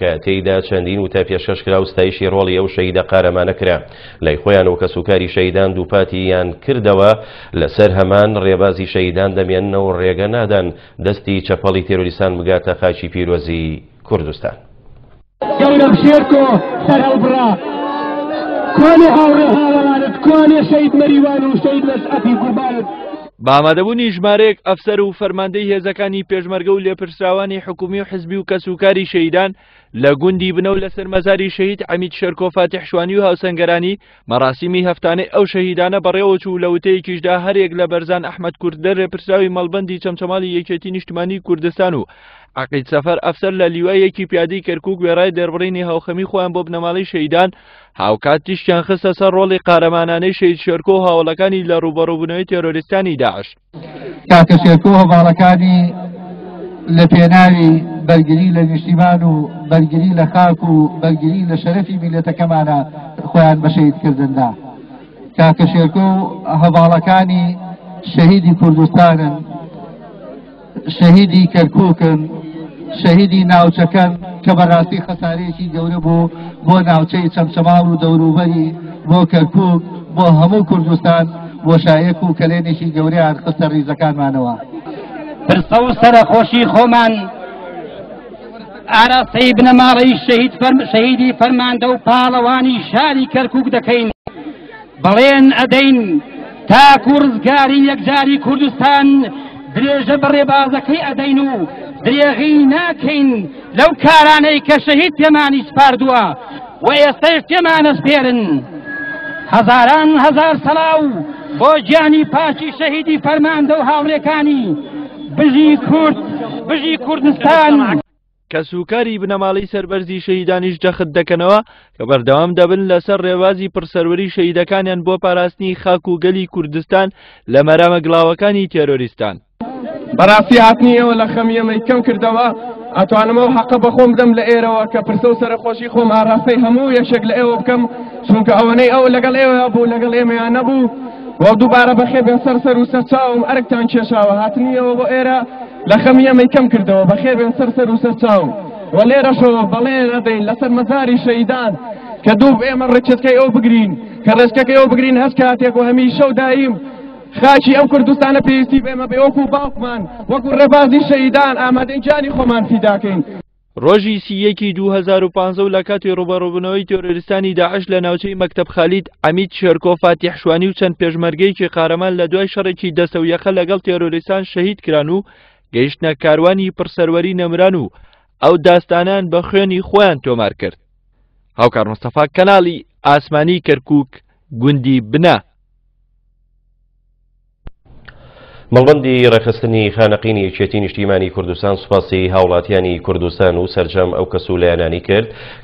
کە تێیدا چەندین و تا پێشکەشکرا وستایشی ڕۆڵی ئەو شەیدا قارەمانەکرا لای خۆیان و کە سوکاری شەیدان دووپاتییان کردەوە لەسەر هەمان ڕێبازی شەیدان دەمێننەوە ڕێگە نادەن دەستی چەپەڵی تێروریسان بگاتە خاچی پیرۆزی کوردستان. گەورم شێرکۆ سەر هەڵبرا کۆنی هاوڕێ هاوەوانت کۆنێ شەید مەریوان و شەید لەس ئەپی گوبارت بامادەبوونی ژمارەیەک ئەفسەر و فەرماندەی هێزەکانی پێشمەرگە و لێپرسراوانی حکومی و حزبی و کەسوکاری شەیدان لە گوندی بنە و لەسەر مەزاری شەهید ئەمید شەرکۆفاتی حشوانی و هاوسەنگەرانی مەراسیمی هەفتانەی ئەو شەهیدانە بەڕێوەچ و لەوتەیەکیشدا هەرێک لە بەرزان ئەحمد کوردەر ڕێپرسراوی مەڵبندی چەمچەماڵی یەکێتی نیشتمانی کوردستان و عقید سەفەر ئەفسەر لە لیوایەکی پیادی کەرکک وێڕای دەربڕینی هاوخەمی خۆیان بۆ بنەماڵی شەیدان هاوکات تیشتیان خستە سەر ڕۆڵی قارەمانانەی شەید شێرکۆ و هاوڵەکانی لە ڕوبەڕووبوونەوەی تێرۆریستانی داعش کاکە شێرکۆ هەواڵەکانی لە پێناوی بەرگری لە نیشتیمان و بەرگری لە خاک و بەرگری لە شەرەفی میلەتەکەمانە خۆیان بەشەید کردندا کاکە شێرکۆ هەواڵەکانی شەهیدی کوردستانن شەهیدی کەرکووکن شەهیدی ناوچەکەن کە بەڕاستی خەسارێکی گەورە بوو بۆ ناوچەی چەمچەماڵ و دەوروبەری بۆ کەرکک بۆ هەموو کوردستان بۆ شایەک و کلێنێکی گەوریان خستە ڕیزەکانمانەوە پرسە و سەرخۆشی خۆمان ئاراستەی بنەماڵی شەهید فەرم شەهیدی فەرماندە و پاڵەوانی شاری کەرکک دەکەین بەڵێن ئەدەین تا کوورزگاری یەکجاری کوردستان درێژە بە ڕێبازەکەی ئەدەین و درێغی ناکەین لەو کارانەی کە شەهید تێمانی سپاردووە و ئێستش تێمانەس پێرن هەزاران هزار سەلااو بۆ گیانی پاچی شەهیدی فەرماندە و هاوڕێکانی بژی کورد بژی کوردستان. کە سوکاری بنەماڵی سربەرزی شەیدانیش دەخت دەکەنەوە کە بەردەوام دەبن لەسەر ڕێوازی پرسەروەری شەیدەکانیان بۆ پاراستنی خاک و گەلی کوردستان لە مەرامە گڵاوەکانی تێرۆریستان. بەڕاستی هاتنی ئەوە لە خەمیەمەی کەم کردەوە ئەتوانمەوە حەقە بەخۆم دەم لە ئێرەوە کە پرسە و سەرخۆشی خۆم ئاراستەی هەموو یەشێک لە ئێوە بکەم چونکە ئەوەنەی ئەو لەگەڵ ئێوە بوو لەگەڵ ئێمەیان نەبوو بۆ دووبارە بەخێ بێ سەر سەر و سەرچاوم ئەرکتان کێشاوە هاتنیەوە بۆ ئێرە لە خەمیەمەی کەم کردەوە بەخێ بێن سەر سەر و سەرچاوم وە لێرەشەوە بەڵێ نەدەین لەسەر مەزاری شەیدان کە دوو ئێمە ڕچێتکەی ئەو بگرین کە ڕێچکەکەی ئەو بگرین هەست کاتێک و هەمیشە و دایم خاکی ئەو کوردستانە پێویستی بێمە بێ وەکو باوکمان وەکو ڕێبازی شەیدان ئامادەنجانی خۆمان فیداکەین. ڕۆژی سیەکی 2015 لە کاتی ڕوبەڕوبنەوەی تۆرۆریستانی داعش لە ناوچەی مەکتب خالید ئەمید شێرکۆفاتی حشوانی و چەند پێشمەرگەیکی قارەمان لە دوای شەڕێکی دەستە و یەخە لەگەڵ تێرۆریستان شەهید کران و گەیشتە کاروانی پرسەروەری نەمران و ئەو داستانان بە خوێنی خۆیان تۆمار کرد. هاوکار مستەفا کەناڵی ئاسمانی کەرکک گوندی بنە. مەڵبندی ڕێخستنی خانەقینی یەکێتی نیشتیمانی کوردستان سوپاسی هاوڵاتیانی کوردستان و سەررجەم ئەو کەسوولایانانی کرد کە